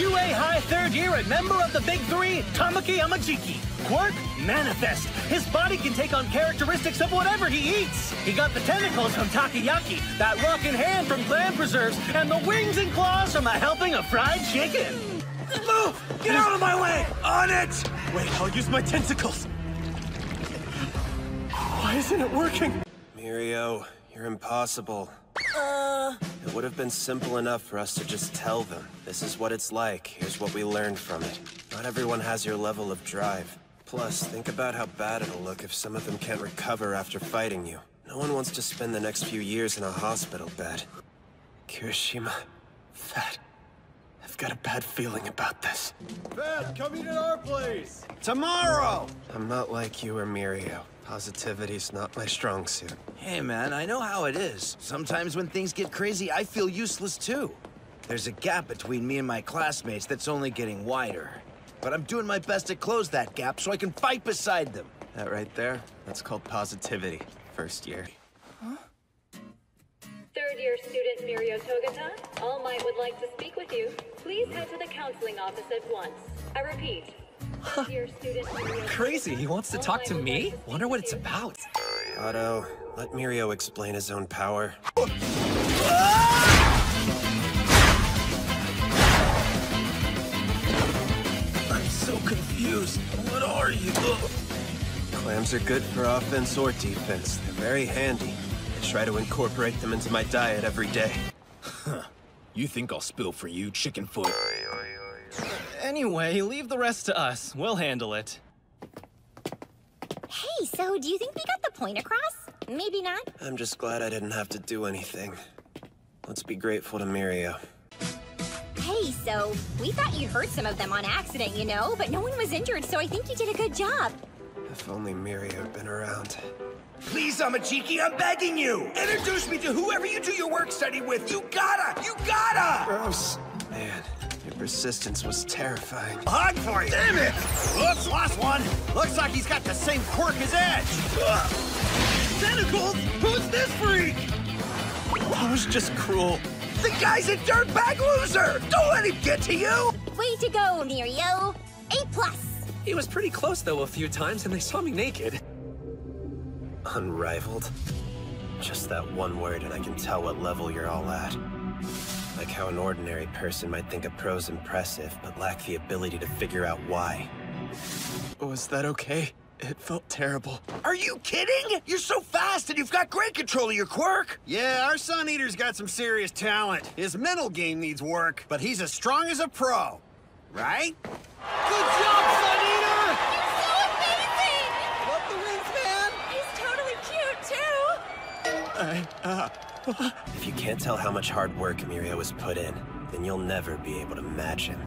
UA High third year and member of the Big Three, Tamaki Amajiki. Quirk, Manifest. His body can take on characteristics of whatever he eats. He got the tentacles from Takoyaki, that rockin' hand from Clam Preserves, and the wings and claws from a helping of fried chicken. Move! Get out of my way! On it! Wait, I'll use my tentacles. Why isn't it working? Mirio, you're impossible. Uh... It would have been simple enough for us to just tell them. This is what it's like. Here's what we learned from it. Not everyone has your level of drive. Plus, think about how bad it'll look if some of them can't recover after fighting you. No one wants to spend the next few years in a hospital bed. Kirishima, Fat, I've got a bad feeling about this. Fat, come eat at our place! Tomorrow! I'm not like you or Mirio. Positivity's not my strong suit. Hey man, I know how it is. Sometimes when things get crazy, I feel useless too. There's a gap between me and my classmates that's only getting wider. But I'm doing my best to close that gap so I can fight beside them. That right there, that's called positivity. First year. Huh? Third year student Mirio Togata, All Might would like to speak with you. Please head to the counseling office at once. I repeat. Third year student Mirio Crazy, he wants to talk to me? Wonder what it's about. Otto, let Mirio explain his own power. I'm so confused. What are you? Clams are good for offense or defense. They're very handy. I try to incorporate them into my diet every day. Huh. You think I'll spill for you, chicken foot? Anyway, leave the rest to us. We'll handle it. Hey, so do you think we got the point across? Maybe not. I'm just glad I didn't have to do anything. Let's be grateful to Mirio. Hey, so we thought you'd hurt some of them on accident, you know, but no one was injured, so I think you did a good job. If only Mirio had been around. Please, Amajiki, I'm begging you! Introduce me to whoever you do your work study with! You gotta! You gotta! Gross. Man, your persistence was terrifying. Hug for you! Damn it! Oops, lost one. Looks like he's got the same quirk as Edge. Ugh. Tentacles? Who's this freak? I was just cruel. The guy's a dirtbag loser! Don't let him get to you! Way to go, Mirio. A plus. He was pretty close, though, a few times, and they saw me naked. Unrivaled. Just that one word and I can tell what level you're all at. Like how an ordinary person might think a pro's impressive, but lack the ability to figure out why. Was that okay? It felt terrible. Are you kidding? You're so fast and you've got great control of your quirk! Yeah, our Sun Eater's got some serious talent. His mental game needs work, but he's as strong as a pro. Right? Good job, Sun Eater! So amazing! Love the wings, man! He's totally cute, too. Uh, If you can't tell how much hard work Mirio has put in, then you'll never be able to match him.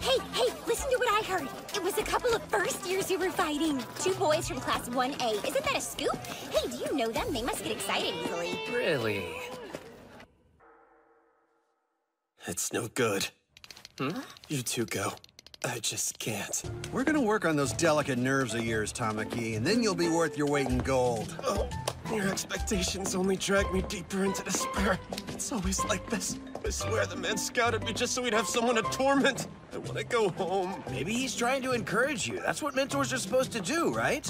Hey, hey, listen to what I heard. It was a couple of first years who were fighting. Two boys from class 1A. Isn't that a scoop? Hey, do you know them? They must get excited easily. Really? It's no good. Hmm? You two go. I just can't. We're gonna work on those delicate nerves of yours, Tamaki, and then you'll be worth your weight in gold. Oh, your expectations only drag me deeper into despair. It's always like this. I swear the man scouted me just so he'd have someone to torment. I want to go home. Maybe he's trying to encourage you. That's what mentors are supposed to do, right?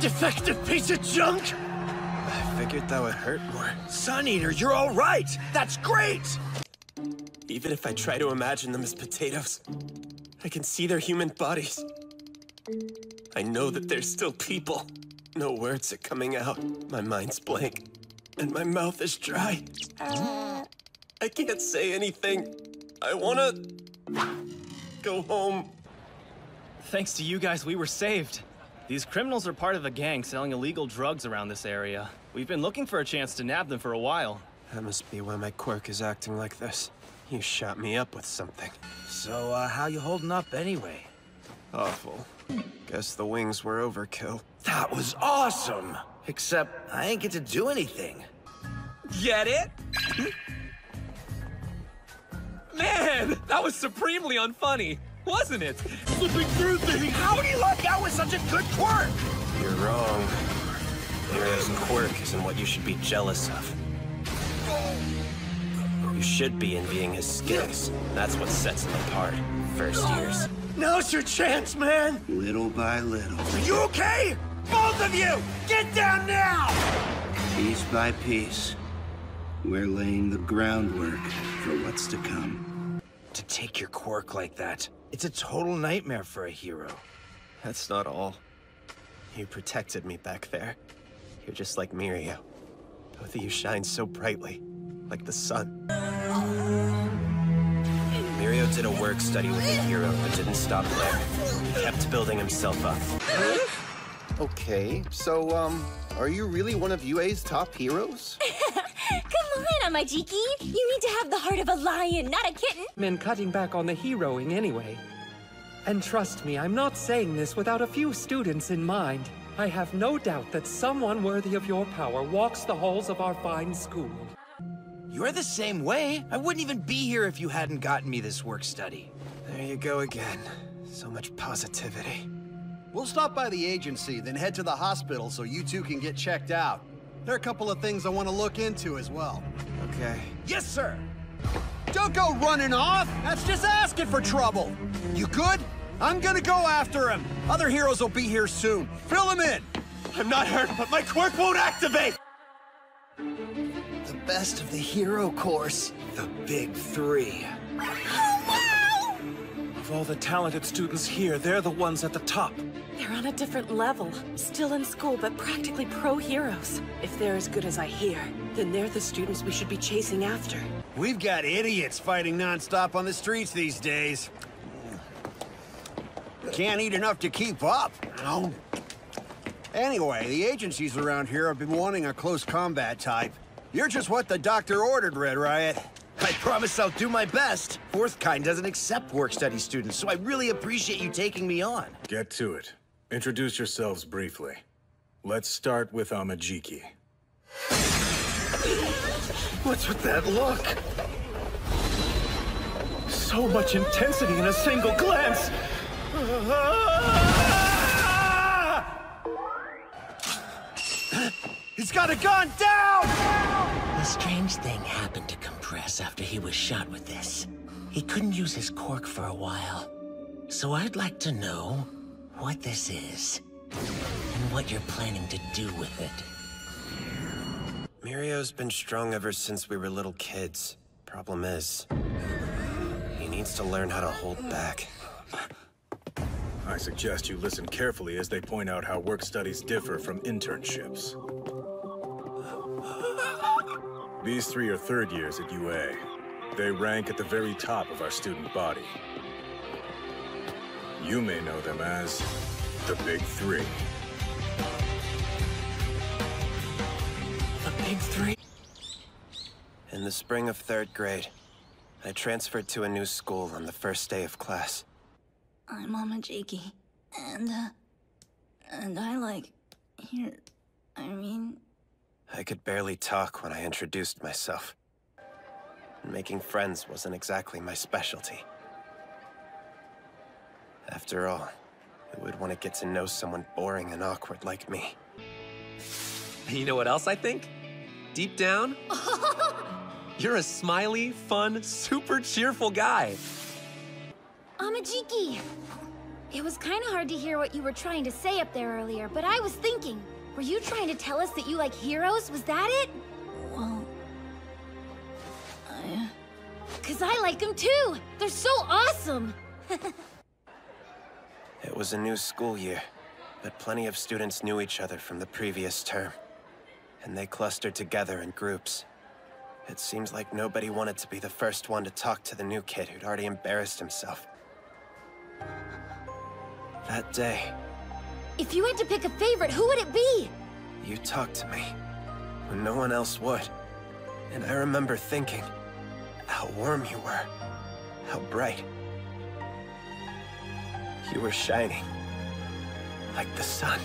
Defective piece of junk! I figured that would hurt more. Sun Eater, you're all right! That's great! Even if I try to imagine them as potatoes, I can see their human bodies. I know that they're still people. No words are coming out. My mind's blank, and my mouth is dry. I can't say anything. I wanna go home. Thanks to you guys, we were saved. These criminals are part of a gang selling illegal drugs around this area. We've been looking for a chance to nab them for a while. That must be why my quirk is acting like this. You shot me up with something. So, uh, how you holding up anyway? Awful. Guess the wings were overkill. That was awesome! Except, I ain't get to do anything. Get it? Man, that was supremely unfunny, wasn't it? Flipping through things! How do you luck out with such a good quirk? You're wrong. Mirio's quirk isn't what you should be jealous of. You should be envying his skills. That's what sets him apart. First years. Now's your chance, man! Little by little, Are you okay? Both of you! Get down now! piece by piece, we're laying the groundwork for what's to come. To take your quirk like that, it's a total nightmare for a hero. That's not all. You protected me back there. You're just like Mirio. Both of you shine so brightly, like the sun. Mirio did a work study with a hero, but didn't stop there. He kept building himself up. Okay, so, um, are you really one of UA's top heroes? Come on, Amajiki. You need to have the heart of a lion, not a kitten. men cutting back on the heroing anyway. And trust me, I'm not saying this without a few students in mind. I have no doubt that someone worthy of your power walks the halls of our fine school. You're the same way. I wouldn't even be here if you hadn't gotten me this work study. There you go again. So much positivity. We'll stop by the agency, then head to the hospital so you two can get checked out. There are a couple of things I want to look into as well. Okay. Yes, sir! Don't go running off! That's just asking for trouble! You good? I'm gonna go after him! Other heroes will be here soon. Fill him in! I'm not hurt, but my quirk won't activate! The best of the hero course. The big three. Oh, of all the talented students here, they're the ones at the top. They're on a different level. Still in school, but practically pro heroes. If they're as good as I hear, then they're the students we should be chasing after. We've got idiots fighting nonstop on the streets these days. Can't eat enough to keep up. Ow. Anyway, the agencies around here have been wanting a close combat type. You're just what the doctor ordered, Red Riot. I promise I'll do my best. Fourth Kind doesn't accept work study students, so I really appreciate you taking me on. Get to it. Introduce yourselves briefly. Let's start with Amajiki. What's with that look? So much intensity in a single glance! Ah! He's got a gun down! A strange thing happened to Compress after he was shot with this. He couldn't use his quirk for a while. So I'd like to know what this is, and what you're planning to do with it. Mirio's been strong ever since we were little kids. Problem is, he needs to learn how to hold back. I suggest you listen carefully as they point out how work studies differ from internships. These three are third years at UA. They rank at the very top of our student body. You may know them as the Big Three. The Big Three? In the spring of third grade, I transferred to a new school on the first day of class. I'm Amajiki, and, uh, and I like, here, I mean, I could barely talk when I introduced myself. Making friends wasn't exactly my specialty. After all, who would want to get to know someone boring and awkward like me? You know what else I think? Deep down, you're a smiley, fun, super cheerful guy. Amajiki! It was kind of hard to hear what you were trying to say up there earlier, but I was thinking, were you trying to tell us that you like heroes? Was that it? well, I... Uh, Cause I like them too! They're so awesome! It was a new school year, but plenty of students knew each other from the previous term. And they clustered together in groups. It seems like nobody wanted to be the first one to talk to the new kid who'd already embarrassed himself. That day, If you had to pick a favorite, who would it be? you talked to me when no one else would. And I remember thinking how warm you were, how bright. You were shining like the sun.